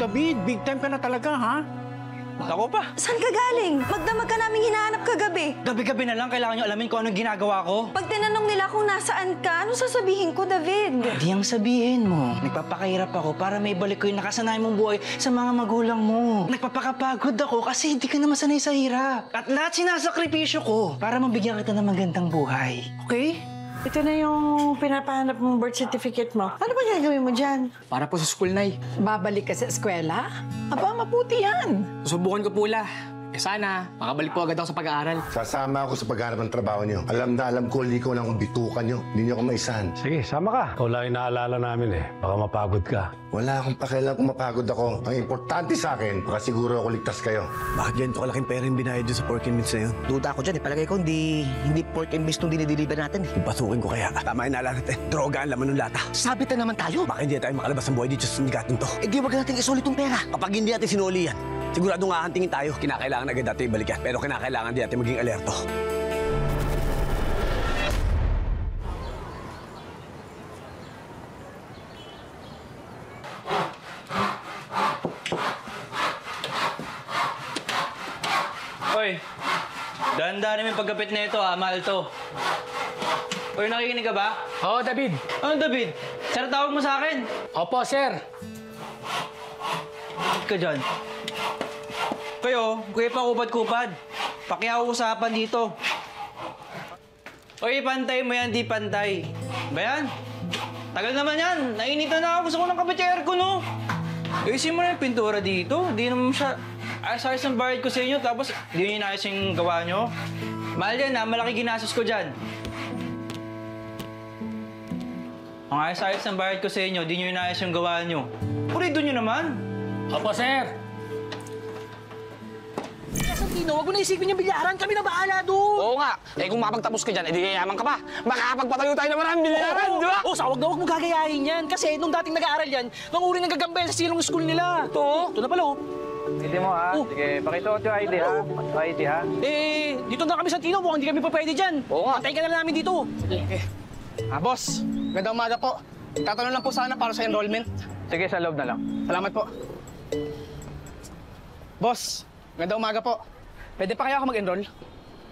David, big time ka na talaga, ha? Ako pa. Saan ka galing? Magdamag ka namin hinahanap kagabi. Gabi-gabi na lang kailangan nyo alamin kung anong ginagawa ko. Pag tinanong nila kung nasaan ka, ano sasabihin ko, David? Di ang sabihin mo. Nagpapakahirap ako para may balik ko yung nakasanayan mong buhay sa mga magulang mo. Nagpapakapagod ako kasi hindi ka naman sanay sa hirap. At lahat sinasakripisyo ko para mabigyan kita ng magandang buhay. Okay? Ito na yung pinapahanap mong birth certificate mo. Ano ba gagawin mo dyan? Para po sa school, Nay. Babalik ka sa eskwela? Aba, mabuti yan. Susubukan ko po la. Eh sana, makabalik po agad ako sa pag-aaral. Sasama ako sa pagharap ng trabaho niyo. Alam na alam ko, hindi ko lang kung bitukan niyo. Hindi niyo ako maisahan. Sige, sama ka. Ikaw lang yung naalala namin eh. Baka mapagod ka. Wala akong pakialam kung mapagod ako. Ang importante sa akin, makasiguro ako ligtas kayo. Bakit ganito kalaking pera yung binayad dun sa pork and beans na yun? Duda ako dyan eh. Palagay ko, hindi, hindi pork and beans itong dinideliver natin eh. Pasukin ko kaya. Tama yung naalala natin. Droga ang laman ng lata. Sabit na naman tayo. Baka hindi na tayo makalabas ng buhay dito sa sindikatin to. Eh di wag natin isulit tong pera. Kapag hindi natin sinuli yan, sigurado nga hantingin tayo. Kinakailangan agad natin ibalik yan. Pero kinakailangan din natin maging alerto. Hoy, dahan-dahan yung pagkapit na ito ha, mahal to. Hoy, nakikinig ka ba? Oo, David. Ano, David? Sir, tawag mo sa akin. Opo, sir. Bakit ka dyan? Kayo, kuya pa kupad-kupad. Pakiauusapan dito. Hoy, pantay mo yan, di pantay. Ba yan? Tagal naman yan. Nainitan na ako. Gusto ko ng kapit yung aircon, no? Ayusin mo na yung pintura dito. Di naman siya... Ayos-ayos ang bayad ko sa inyo, tapos di nyo inayos yung gawa nyo. Mahal yan, ha? Malaki ginastos ko dyan. Ang ayos-ayos ang bayad ko sa inyo, di nyo inayos yung gawa nyo. Purido nyo naman. Opo, sir. Santino, wag mo na isipin yung bilyaran. Kami na bahala doon. Oo nga. Eh kung makapagtapos ka dyan, edi yayaman ka pa. Makakapagpatayo tayo ng maraming bilyaran, di ba? Oh, sa wag na wag mo gagayahin yan. Kasi nung dating nag-aaral yan, nang uri ng gagambay sa silong school nila. Ito? Ito na pala, oh. Hindi mo ha. Oh. Sige, pakisuot yung ID ha. ID ha. Eh, dito na kami sa Tino. Mukhang hindi kami pa pwede dyan. Oo nga. Antayin ka na lang namin dito. Ah, boss. Gandang umaga po. Tatanong lang po sana para sa enrollment. Sige, sa loob na lang. Salamat po. Boss, gandang umaga po. Pwede pa kaya ako mag-enroll?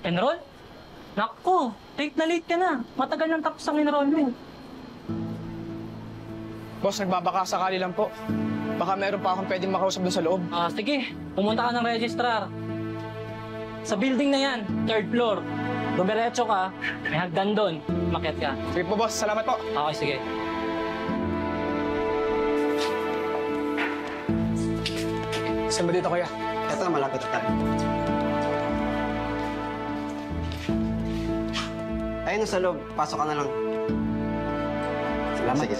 Enroll? Nako, late na late ka na. Matagal nang tapos ang enrollment. Boss, nagbabaka sakali lang po. Baka meron pa akong pwedeng makausap dun sa loob. Ah, sige, pumunta ka ng registrar. Sa building na yan, third floor. Dumiretso ka, may hagdan doon. Makit ka. Sige po, boss. Salamat po. Okay, sige. Saan ba dito, kuya? Ito, malapit ka. Ayun sa loob. Pasok ka na lang. Salamat. Sige.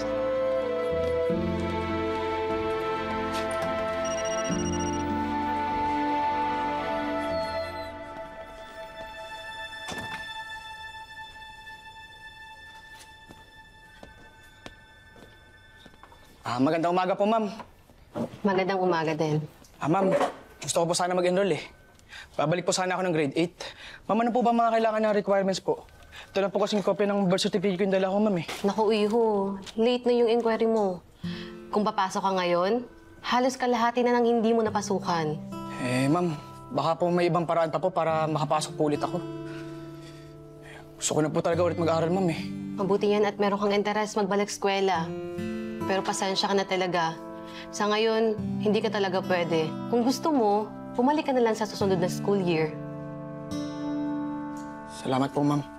Ah, magandang umaga po, ma'am. Magandang umaga din. Ah, ma'am. Gusto ko po sana mag-enroll eh. Babalik po sana ako ng grade 8. Ma'am, ano po ba mga kailangan na requirements po? Ito lang po kasing kopya ng birth certificate ko yung dala ko, ma'am eh. Naku, Iho. Late na yung inquiry mo. Kung papasok ka ngayon, halos kalahati na nang hindi mo napasukan. Eh, ma'am, baka po may ibang paraan pa po para makapasok po ulit ako. Gusto ko na po talaga ulit mag-aaral, ma'am eh. Mabuti yan at meron kang interes magbalik eskwela. Pero pasensya ka na talaga. Sa ngayon, hindi ka talaga pwede. Kung gusto mo, bumalik ka na lang sa susunod na school year. Salamat po, ma'am.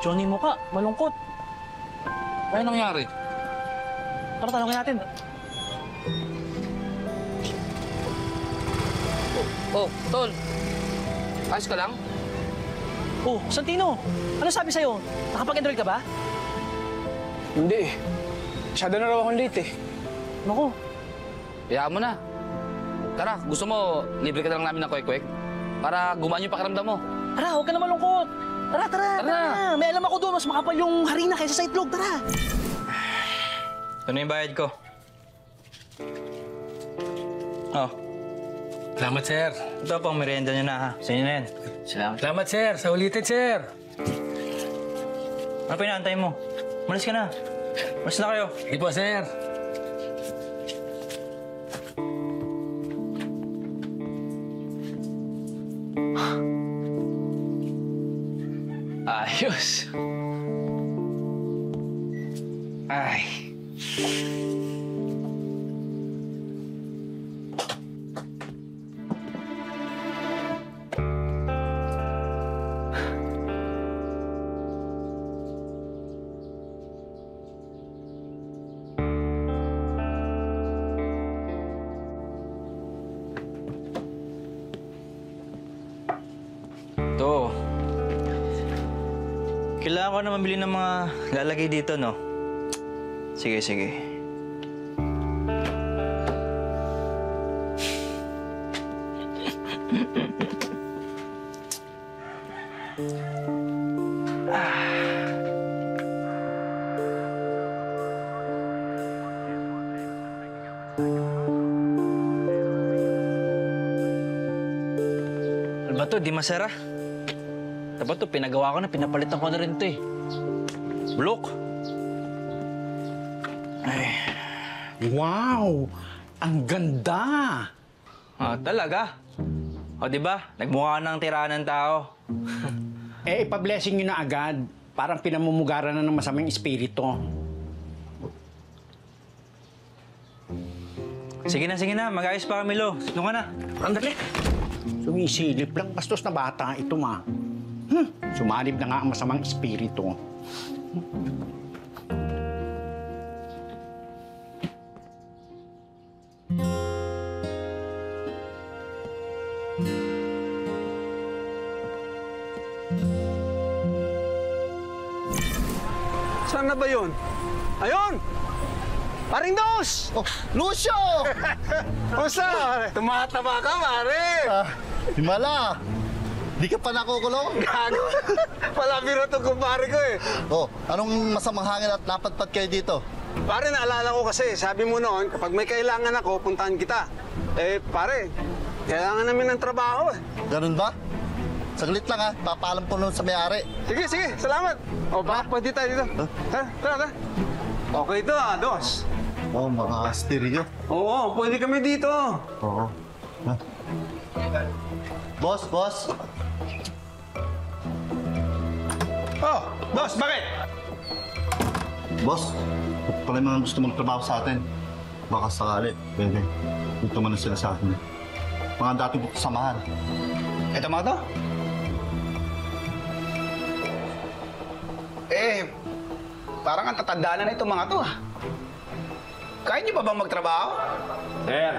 Johnny mo ka, malungkot. Ano nangyari? Tara, tanongin natin. Oh, tol. Ayos ka lang? Oh, Santino, ano sabi sa'yo? Nakapag-enroll ka ba? Hindi. Masyado na raw akong late eh. Naku, Hayaan mo na. Tara, gusto mo, libre ka na lang namin ng kwek-kwek? Para gumaan yung pakiramdam mo. tara, huwag ka na malungkot. Tara, tara, tara. May alam ako doon, mas makapal yung harina kaysa sa itlog. Tara. Ito na yung bayad ko. Oh. Salamat, sir. Ito pang merienda nyo na ha. Sa inyo na yan. Salamat. Salamat, sir. Sa ulitin, sir. Ano pinaantay mo? Malis ka na. Malis na kayo. Hindi po, sir. Ay. Ito. Kailangan ko na mamili ng mga lalagay dito, no? Sige, sige. Ano ba to? Di masara? Dapat to, pinagawa ko na, pinapalitan ko na rin to eh. Bulok. Wow! Ang ganda! Ah, talaga? O, di ba? Nagmukha ng tirahan ng tao. Eh, ipa-blessing nyo na agad. Parang pinamumugaran na ng masamang espiritu. Sige na, sige na. Mag-ayos pa kami, Lo. Doon ka na. Andali! Sumisilip lang. Bastos na bata ito, ma. Hmm, sumalib na nga ang masamang espiritu. Saan na ba yun? Ayun! Paring Dos! Oh, Lucio! Kumusta? Tumataba ka, pare! Ah, himala! Di ka pa nakukulong? Gago! Wala biro to kumpare ko eh. Oh, anong masamang hangin at napadpad kayo dito? Pare, naalala ko kasi, sabi mo noon, kapag may kailangan ako, puntahan kita. Eh, pare, kailangan namin ng trabaho eh. Ganun ba? Saglit lang ha, papaalam po nun sa may-ari. Sige, sige, salamat. O, baka pwede tayo dito. Tara, tara, tara. Okay to ah, Dos. Oh, mga stereo. Oo, pwede kami dito. Oo. Ha? Boss, boss. Oh, Dos, bakit? Boss, pala yung mga gusto magtrabaho sa atin. Baka sakali, pwede. Dito man na sila sa atin. Mga dati ko kasamahan. Ito mga to? Eh, parang ang tatandaan na itong mga to ah. Kaya niyo pa bang magtrabaho? Sir,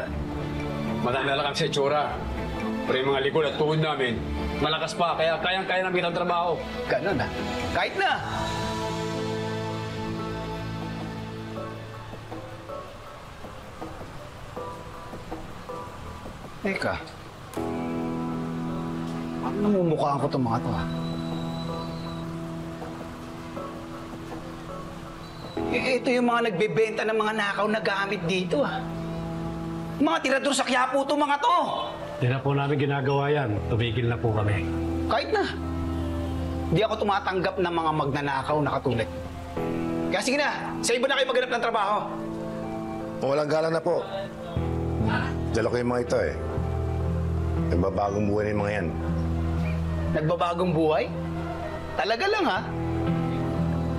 matanda lang kami sa itsura. Pero yung mga likod at tuhod namin, malakas pa, kaya kayang-kaya namin ang trabaho. Ganun ah. Kahit na. Teka. Parang namumukhaan ko itong mga to ah. Ito yung mga nagbebenta ng mga nakaw na gamit dito ah. Mga tirador sa Quiapo to mga to. Hindi na po namin ginagawa yan. Tumigil na po kami. Kahit na. Hindi ako tumatanggap ng mga magnanakaw na katulad. Kaya sige na, sa iba na kayo maghanap ng trabaho. Kung walang galang na po. Dala ko yung mga ito eh. Nagbabagong buhay na yung mga yan. Nagbabagong buhay? Talaga lang ha?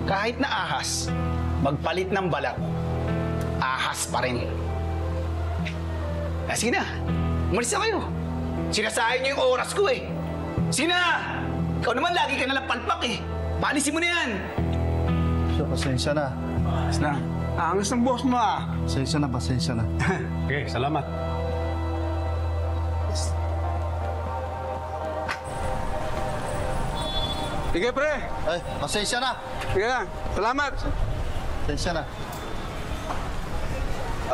Kahit na ahas, magpalit ng balat, ahas pa rin. Ah, sige na, umalis na kayo. Sinasayang niyo yung oras ko eh. Sige na! Ikaw naman lagi ka nalang palpak eh. Paalisin mo na yan! So, pasensya na. Ayos na. Angas ng boss mo ah. Pasensya na, pasensya na. Okay, salamat. Sige pre. Ay, pasensya na. Sige na. Salamat. Pasensya na.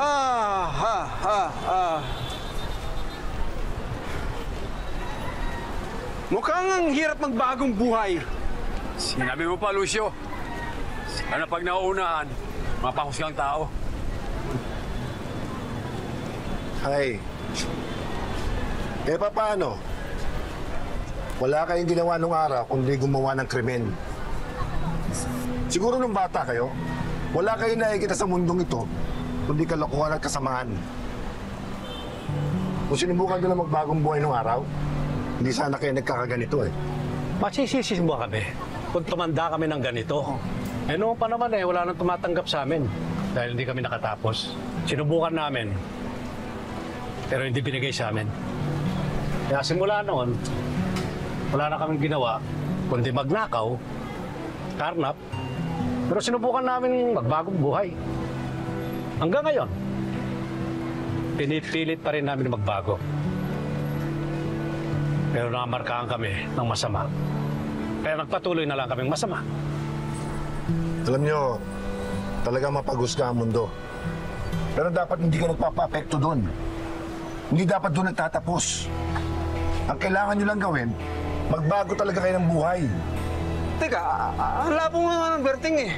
Ah, ah, ah, ah. Mukhang ang hirap magbagong buhay. Sinabi mo pa, Lucio. Sana pag nauunahan, mapahusgang tao. Ay. Eh, paano? Wala kayong ginawa nung araw kundi gumawa ng krimen. Siguro nung bata kayo, wala kayong nakikita sa mundong ito kundi kalokohan at kasamaan. Kung sinubukan na magbagong buhay nung araw, hindi sana kayo nagkakaganito eh. Masisisi mo kami kung tumanda kami ng ganito. Eh noon pa naman eh, wala nang tumatanggap sa amin dahil hindi kami nakatapos. Sinubukan namin, pero hindi binigay sa amin. Kaya simula noon, wala na kaming ginawa, kundi magnakaw, karnap, pero sinubukan namin magbagong buhay. Hanggang ngayon, pinipilit pa rin namin magbago. Pero nakamarkahan kami ng masama. Kaya nagpatuloy na lang kaming masama. Alam nyo, talaga mapagusga ang mundo. Pero dapat hindi ka nagpapa-apekto doon. Hindi dapat doon nagtatapos. Ang kailangan nyo lang gawin, magbago talaga kayo ng buhay. Teka, ang labo mo naman ng Berting eh.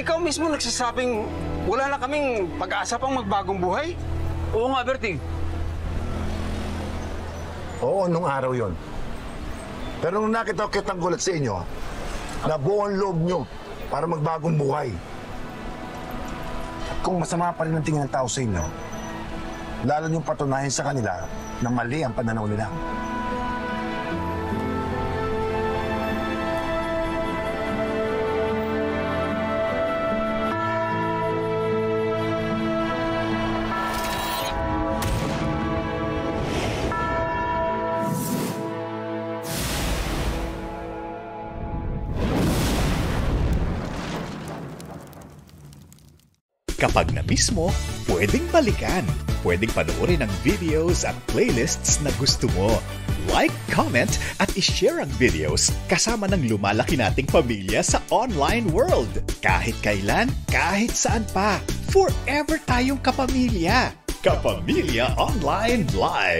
Ikaw mismo nagsasabing wala na kaming pag-asa pang magbagong buhay? Oo nga, Berting. Oo, nung araw yon. Pero nung nakita ko kitang gulat sa inyo, nabuo ang loob nyo para magbagong buhay. At kung masama pa rin ang tingin ng tao sa inyo, lalo niyong patunayan sa kanila na mali ang pananaw nila. Kapag na-miss pwedeng balikan. Pwedeng panoorin ang videos at playlists na gusto mo. Like, comment, at ishare ang videos kasama ng lumalaki nating pamilya sa online world. Kahit kailan, kahit saan pa. Forever tayong kapamilya. Kapamilya Online Live.